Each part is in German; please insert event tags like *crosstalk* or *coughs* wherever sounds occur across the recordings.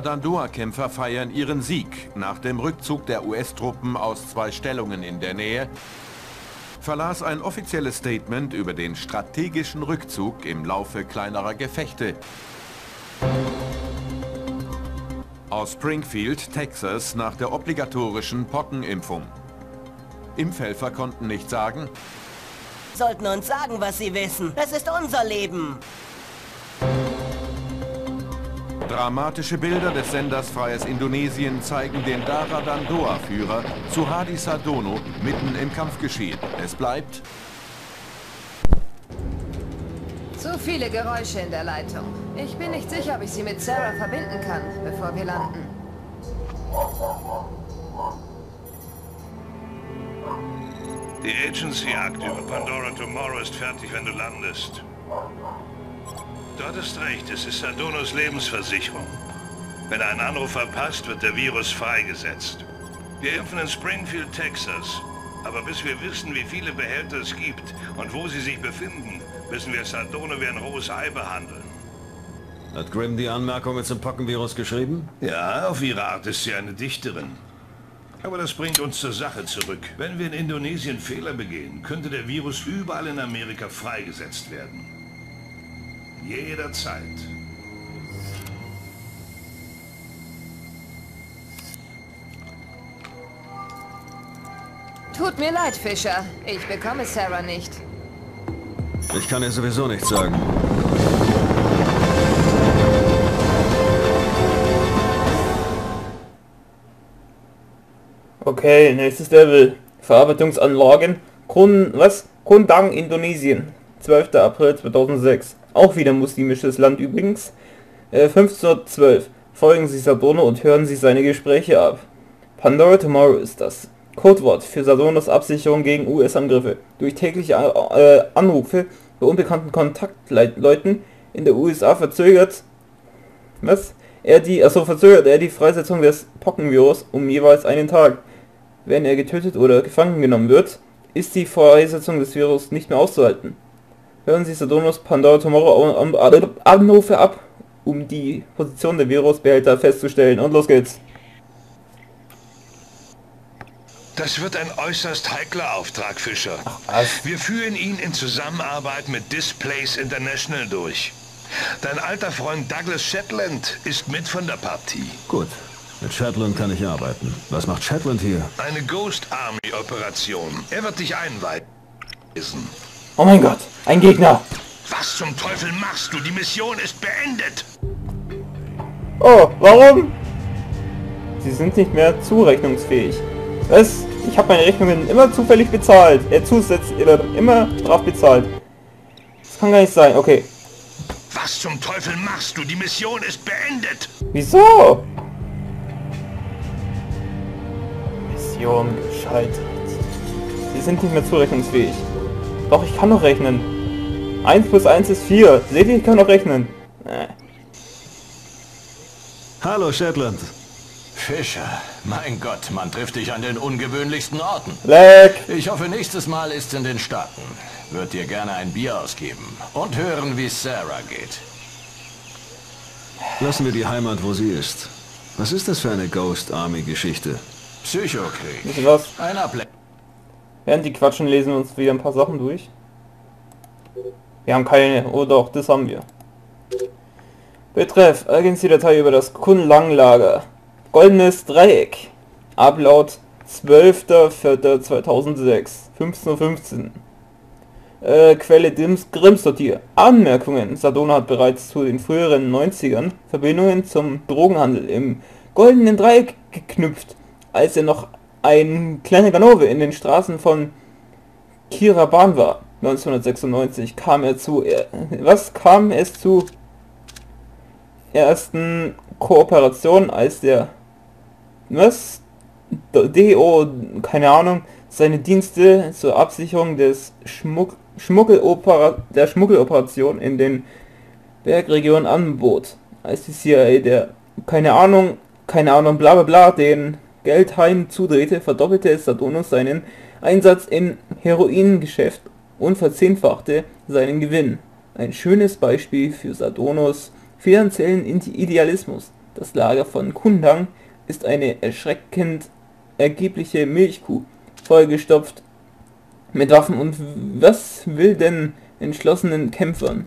Dandoa-Kämpfer feiern ihren Sieg. Nach dem Rückzug der US-Truppen aus zwei Stellungen in der Nähe verlas ein offizielles Statement über den strategischen Rückzug im Laufe kleinerer Gefechte aus Springfield, Texas, nach der obligatorischen Pockenimpfung. Impfhelfer konnten nicht sagen, sollten uns sagen, was sie wissen. Es ist unser Leben. Dramatische Bilder des Senders Freies Indonesien zeigen den Dara Dandoa-Führer Suhadi Sardono mitten im Kampfgeschehen. Es bleibt... Zu viele Geräusche in der Leitung. Ich bin nicht sicher, ob ich sie mit Sarah verbinden kann, bevor wir landen. Die Agency-Akt über Pandora Tomorrow ist fertig, wenn du landest. Du hattest recht, es ist Sardonos Lebensversicherung. Wenn er einen Anruf verpasst, wird der Virus freigesetzt. Wir impfen in Springfield, Texas. Aber bis wir wissen, wie viele Behälter es gibt und wo sie sich befinden, müssen wir Sardone wie ein rohes Ei behandeln. Hat Grimm die Anmerkungen zum Pockenvirus geschrieben? Ja, auf ihre Art ist sie eine Dichterin. Aber das bringt uns zur Sache zurück. Wenn wir in Indonesien Fehler begehen, könnte der Virus überall in Amerika freigesetzt werden jederzeit. Tut mir leid, Fischer. Ich bekomme Sarah nicht. Ich kann ihr sowieso nichts sagen. Okay, nächstes Level. Verarbeitungsanlagen. Kun was? Kundang, Indonesien. 12. April 2006. Auch wieder muslimisches Land übrigens. Äh, 1512. Folgen Sie Sadorno und hören Sie seine Gespräche ab. Pandora Tomorrow ist das Codewort für Sadornos Absicherung gegen US-Angriffe. Durch tägliche äh, Anrufe bei unbekannten Kontaktleuten in der USA verzögert was? Er die, also verzögert er die Freisetzung des Pockenvirus um jeweils einen Tag. Wenn er getötet oder gefangen genommen wird, ist die Freisetzung des Virus nicht mehr auszuhalten. Hören Sie Sadonos Pandora Tomorrow Anrufe ab, um die Position der Virusbehälter festzustellen. Und los geht's. Das wird ein äußerst heikler Auftrag, Fischer. Wir führen ihn in Zusammenarbeit mit Displays International durch. Dein alter Freund Douglas Shetland ist mit von der Partie. Gut. Mit Shetland kann ich arbeiten. Was macht Shetland hier? Eine Ghost Army Operation. Er wird dich einweisen. Oh mein Gott, ein Gegner. Was zum Teufel machst du? Die Mission ist beendet. Oh, warum? Sie sind nicht mehr zurechnungsfähig. Was? Ich habe meine Rechnungen immer zufällig bezahlt. Er zusätzlich immer drauf bezahlt. Das kann gar nicht sein. Okay. Was zum Teufel machst du? Die Mission ist beendet. Wieso? Mission gescheitert. Sie sind nicht mehr zurechnungsfähig. Doch, ich kann noch rechnen. 1 plus 1 ist 4. Seht ihr, ich kann noch rechnen. Äh. Hallo, Shetland. Fischer, mein Gott, man trifft dich an den ungewöhnlichsten Orten. Leck. Ich hoffe, nächstes Mal ist in den Staaten. Wird dir gerne ein Bier ausgeben und hören, wie Sarah geht. Lassen wir die Heimat, wo sie ist. Was ist das für eine Ghost Army Geschichte? Psychokrieg. Was? Ein Ablenkung. Während die quatschen, lesen wir uns wieder ein paar Sachen durch. Wir haben keine... Oh doch, das haben wir. Betreff, Agency-Datei über das Kunlang-Lager. Goldenes Dreieck. Ablaut 12.04.2006. 15.15 Äh, Quelle Dims Grimmsortier. Anmerkungen. Sadona hat bereits zu den früheren 90ern Verbindungen zum Drogenhandel im Goldenen Dreieck geknüpft, als er noch ein kleiner Ganove in den Straßen von Kiraban war. 1996 kam er zu, er, was kam es zu ersten Kooperation, als der, was, DO, keine Ahnung, seine Dienste zur Absicherung des Schmuck, Schmuggelopera, der Schmuggeloperation in den Bergregionen anbot. Als die CIA der, keine Ahnung, keine Ahnung, bla bla bla, den Geldheim zudrehte, verdoppelte Sadonus seinen Einsatz im Heroingeschäft und verzehnfachte seinen Gewinn. Ein schönes Beispiel für Sadonus finanziellen Idealismus. Das Lager von Kundang ist eine erschreckend ergebliche Milchkuh, vollgestopft mit Waffen und was will denn entschlossenen Kämpfern?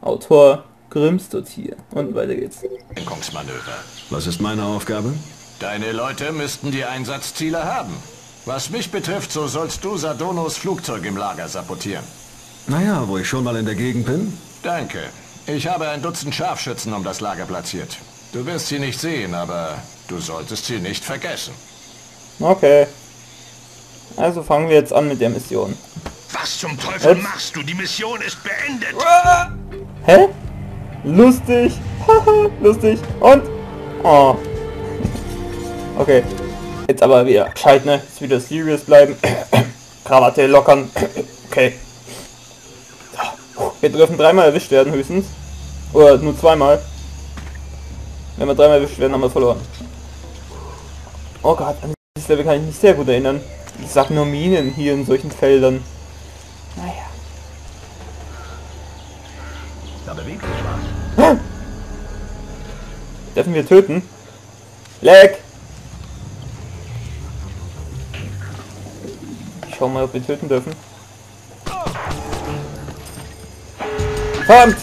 Autor Grimstot hier. Und weiter geht's. Was ist meine Aufgabe? Deine Leute müssten die Einsatzziele haben. Was mich betrifft, so sollst du Sadonos Flugzeug im Lager sabotieren. Naja, wo ich schon mal in der Gegend bin. Danke. Ich habe ein Dutzend Scharfschützen um das Lager platziert. Du wirst sie nicht sehen, aber du solltest sie nicht vergessen. Okay. Also fangen wir jetzt an mit der Mission. Was zum Teufel Was? machst du? Die Mission ist beendet. Hä? Lustig. *laughs* Haha, lustig. Und? Oh. Okay. Jetzt aber wieder gescheit, ne? Jetzt wieder serious bleiben. *coughs* Krawatte lockern. *coughs* okay. Wir dürfen dreimal erwischt werden höchstens. Oder nur zweimal. Wenn wir dreimal erwischt werden, haben wir verloren. Oh Gott, an dieses Level kann ich mich sehr gut erinnern. Ich sag nur Minen hier in solchen Feldern. Naja. Da bewegt sich was. Dürfen wir töten? Leck! Ich schau mal, ob wir töten dürfen. Verdammt!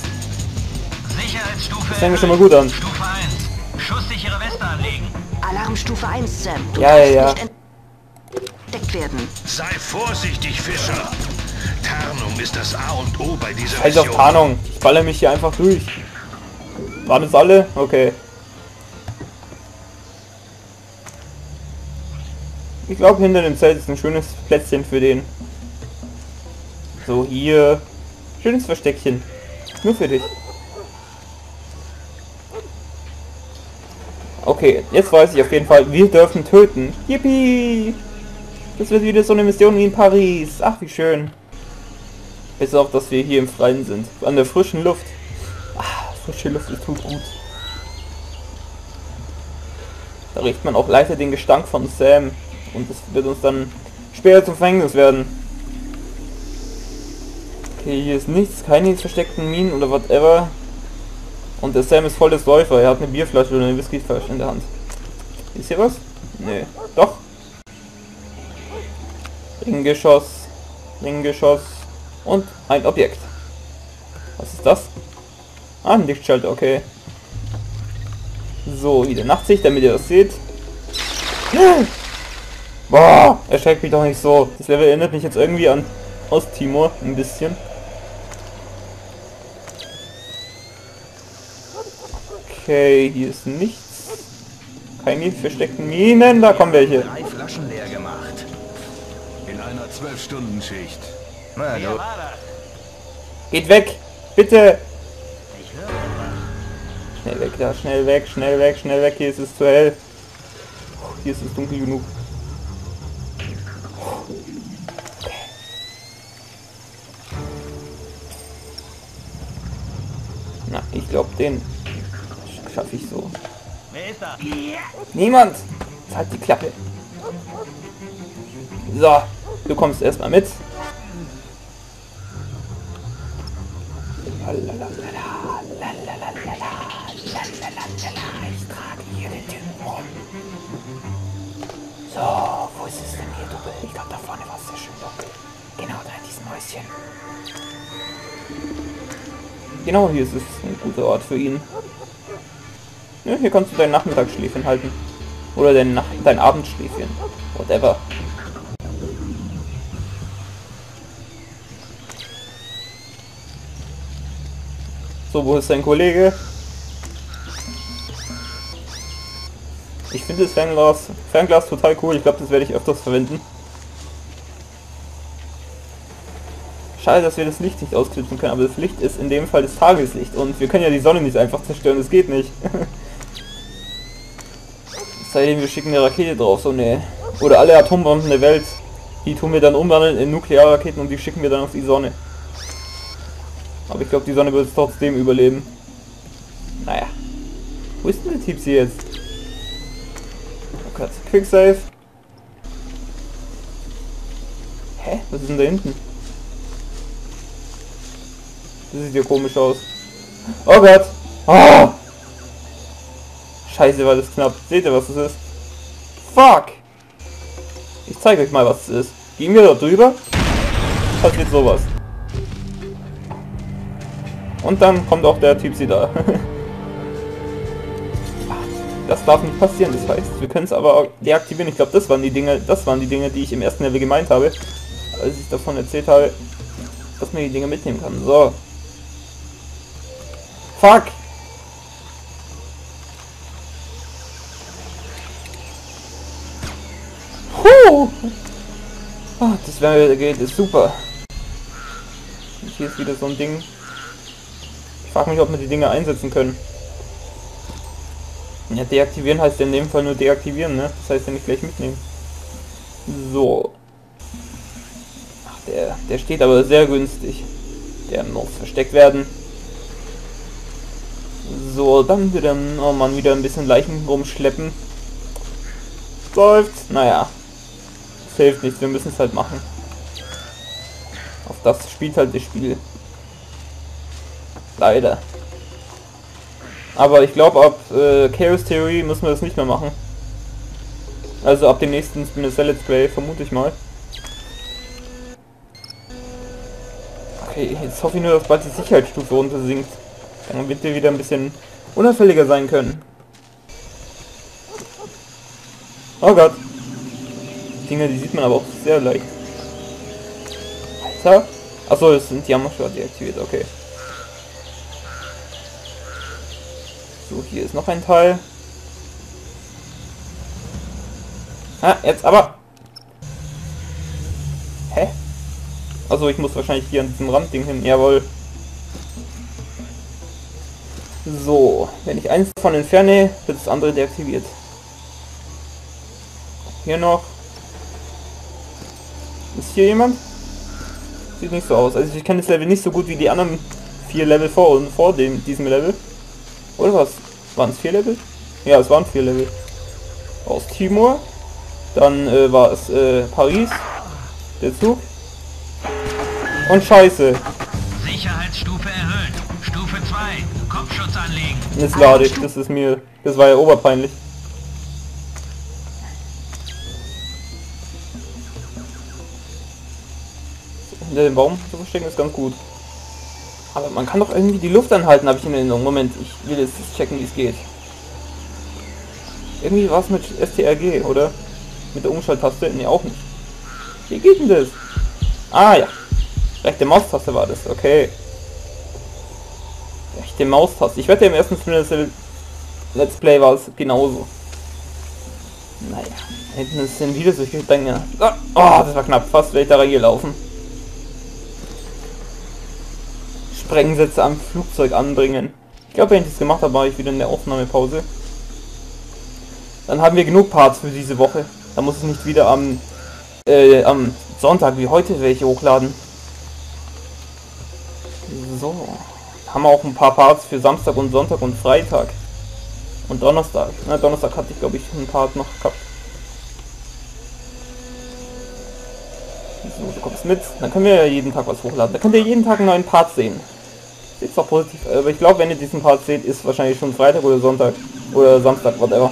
Sicherheitsstufe Das fängt schon mal gut an. Stufe 1. Schusssichere Weste anlegen. Alarmstufe 1, Sam. Du Ja, ja, ja. nicht entdeckt werden. Sei vorsichtig, Fischer. Tarnung ist das A und O bei dieser Scheiß auf Mission. Tarnung. Ich baller mich hier einfach durch. Waren es alle? Okay. Ich glaube, hinter dem Zelt ist ein schönes Plätzchen für den. So, hier. Schönes Versteckchen. Nur für dich. Okay, jetzt weiß ich auf jeden Fall, wir dürfen töten. Yippie! Das wird wieder so eine Mission wie in Paris. Ach, wie schön. Bis auf, dass wir hier im Freien sind. An der frischen Luft. Ah, frische Luft, das tut gut. Da riecht man auch leichter den Gestank von Sam. Und das wird uns dann später zum Verhängnis werden. Okay, hier ist nichts, keine versteckten Minen oder whatever. Und der Sam ist voll des Läufer. Er hat eine Bierflasche oder eine Whiskyflasche in der Hand. Ist hier was? Nee. Doch. Ringgeschoss. Ringgeschoss. Und ein Objekt. Was ist das? Ah, ein Lichtschalter, okay. So, wieder Nachtsicht, damit ihr das seht. Boah, erschreckt mich doch nicht so. Das Level erinnert mich jetzt irgendwie an Osttimor, ein bisschen. Okay, hier ist nichts. Keine versteckten Minen, da kommen welche. Drei Flaschen leer gemacht. In einer 12-Stunden-Schicht. Geht weg! Bitte! Schnell weg da, schnell weg, schnell weg, schnell weg, hier ist es zu hell. Hier ist es dunkel genug. Den schaffe ich so. Niemand! Halt die Klappe. So, du kommst erstmal mit. Ich trage hier den Typen rum. So, wo ist es denn hier dunkel? Ich glaube, da vorne war es sehr schön dunkel. Genau da in diesem Häuschen. Genau, hier ist es ein guter Ort für ihn. Ja, hier kannst du dein Nachmittagsschläfchen halten. Oder dein, Nach dein Abendschläfchen. Whatever. So, wo ist dein Kollege? Ich finde das Fernglas, Fernglas total cool. Ich glaube, das werde ich öfters verwenden. Schade, dass wir das Licht nicht ausknipsen können, aber das Licht ist in dem Fall das Tageslicht und wir können ja die Sonne nicht einfach zerstören, das geht nicht. *laughs* Es sei denn, wir schicken eine Rakete drauf, so eine... Oder alle Atombomben der Welt, die tun wir dann umwandeln in Nuklearraketen und die schicken wir dann auf die Sonne. Aber ich glaube, die Sonne wird es trotzdem überleben. Naja. Wo ist denn der Tipsy jetzt? Oh Gott, Quicksave. Hä? Was ist denn da hinten? Das sieht ja komisch aus. Oh Gott! Oh! Scheiße, war das knapp. Seht ihr, was das ist? Fuck! Ich zeige euch mal, was es ist. Gehen wir da drüber, passiert sowas. Und dann kommt auch der Typ sie da. *laughs* das darf nicht passieren, das heißt, wir können es aber deaktivieren. Ich glaube, das waren die Dinge, das waren die Dinge, die ich im ersten Level gemeint habe, als ich davon erzählt habe, dass man die Dinge mitnehmen kann. So. Fuck! Puh! Ah, das wäre geht, ist super. Und hier ist wieder so ein Ding. Ich frage mich, ob wir die Dinge einsetzen können. Ja, deaktivieren heißt in dem Fall nur deaktivieren, ne? Das heißt ja nicht gleich mitnehmen. So. Ach, der, der steht aber sehr günstig. Der muss versteckt werden. So, dann wieder, oh man, wieder ein bisschen Leichen rumschleppen. Läuft. Naja. Das hilft nichts, wir müssen es halt machen. Auf das spielt halt das Spiel. Leider. Aber ich glaube, ab äh, Chaos Theory müssen wir das nicht mehr machen. Also ab dem nächsten Splinter Let's Play, vermute ich mal. Okay, jetzt hoffe ich nur, dass bald die Sicherheitsstufe runter sinkt. Dann wird wir wieder ein bisschen unauffälliger sein können. Oh Gott. Dinge, die sieht man aber auch sehr leicht. Alter. Achso, das sind die schon deaktiviert, okay. So, hier ist noch ein Teil. Ah, jetzt aber. Hä? Also ich muss wahrscheinlich hier an diesem Randding hin. Jawohl. So, wenn ich eins davon entferne, wird das andere deaktiviert. Hier noch. Ist hier jemand? Sieht nicht so aus. Also ich kenne das Level nicht so gut wie die anderen vier Level vor und vor dem diesem Level. Oder was? Waren es vier Level? Ja, es waren vier Level. Aus Timor. Dann äh, war es äh, Paris. Der Zug. Und Scheiße. Jetzt lade ich. Das ist mir... Das war ja oberpeinlich. Hinter dem Baum zu verstecken ist ganz gut. Aber man kann doch irgendwie die Luft anhalten, habe ich in Erinnerung. Moment, ich will jetzt checken, wie es geht. Irgendwie war es mit STRG, oder? Mit der Umschalttaste? Ne, auch nicht. Wie geht denn das? Ah ja. Rechte Maustaste war das, okay. Rechte Maustaste. Ich wette im ersten Let's Play war es genauso. Naja, hinten sind wieder solche Dinge. Oh, das war knapp. Fast wäre ich da reingelaufen. Sprengsätze am Flugzeug anbringen. Ich glaube, wenn ich das gemacht habe, war ich wieder in der Aufnahmepause. Dann haben wir genug Parts für diese Woche. Da muss es nicht wieder am, äh, am Sonntag wie heute welche hochladen. So. Haben auch ein paar Parts für Samstag und Sonntag und Freitag. Und Donnerstag. Na, Donnerstag hatte ich glaube ich ein Part noch gehabt. So, du kommst mit. Dann können wir ja jeden Tag was hochladen. Da könnt ihr jeden Tag einen neuen Part sehen. Ist doch positiv. Aber ich glaube, wenn ihr diesen Part seht, ist wahrscheinlich schon Freitag oder Sonntag. Oder Samstag, whatever.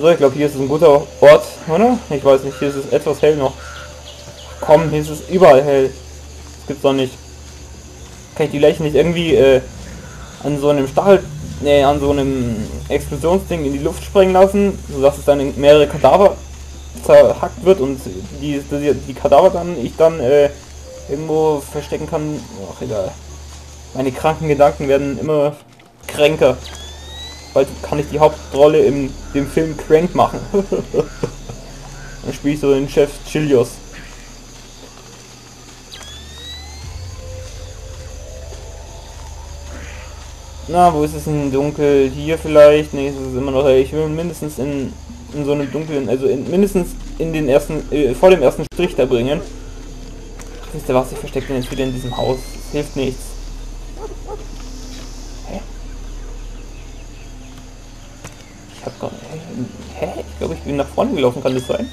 So, ich glaube, hier ist es ein guter Ort, oder? Ich weiß nicht, hier ist es etwas hell noch. Komm, hier ist es überall hell. Das gibt's doch nicht. Kann ich die Leichen nicht irgendwie äh, an so einem Stahl, nee, an so einem Explosionsding in die Luft sprengen lassen, sodass es dann in mehrere Kadaver zerhackt wird und die, die, die Kadaver dann ich dann äh, irgendwo verstecken kann. Ach egal. Meine kranken Gedanken werden immer kränker. Bald kann ich die Hauptrolle in dem Film Crank machen. *laughs* Dann spiele ich so den Chef Chilios. Na, wo ist es denn dunkel? Hier vielleicht? Ne, es ist immer noch hell. Ich will mindestens in, in so einem dunklen, also in, mindestens in den ersten, äh, vor dem ersten Strich da bringen. Wisst ihr was? Ich verstecke den jetzt wieder in diesem Haus. Das hilft nichts. Hä? Ich hab gar Hä? Ich glaube, ich bin nach vorne gelaufen. Kann das sein?